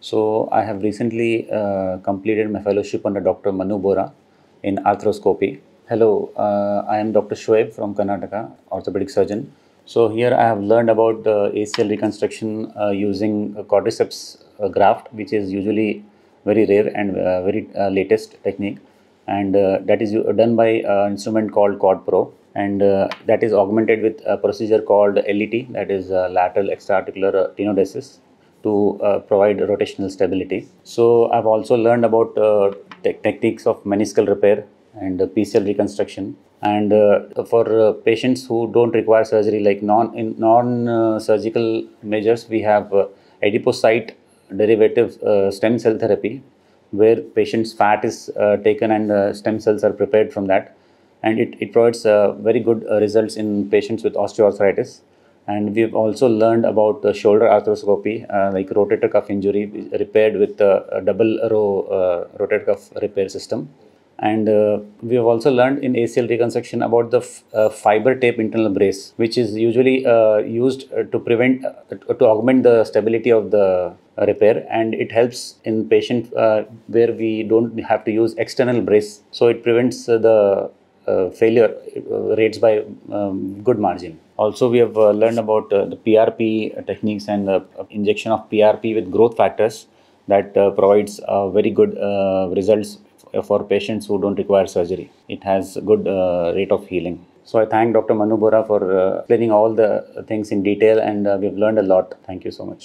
So I have recently uh, completed my fellowship under Dr. Manu Bora in arthroscopy. Hello, uh, I am Dr. Shoaib from Karnataka, orthopedic surgeon. So here I have learned about the ACL reconstruction uh, using a quadriceps uh, graft, which is usually very rare and uh, very uh, latest technique, and that is done by an instrument called Quad Pro, and that is augmented with a procedure called LET, that is lateral extraarticular tenodesis, to uh, provide rotational stability. So I've also learned about uh, te- techniques of meniscal repair and uh, PCL reconstruction. And uh, for uh, patients who don't require surgery, like non in non uh, surgical measures, we have adipocyte derivative stem cell therapy, where patient's fat is taken and stem cells are prepared from that, and it, it provides very good results in patients with osteoarthritis and we've also learned about the shoulder arthroscopy, uh, like rotator cuff injury repaired with a double row uh, rotator cuff repair system. And uh, we have also learned in ACL reconstruction about the uh, fiber tape internal brace, which is usually used to prevent, to augment the stability of the repair, and it helps in patient uh, where we don't have to use external brace. So it prevents uh, the failure uh, rates by um, good margin. Also, we have uh, learned about uh, the PRP techniques and uh, injection of PRP with growth factors that uh, provides uh, very good uh, results for patients who don't require surgery. It has good uh, rate of healing. So I thank Dr. Manu Bora for uh, explaining all the things in detail and uh, we've learned a lot. Thank you so much.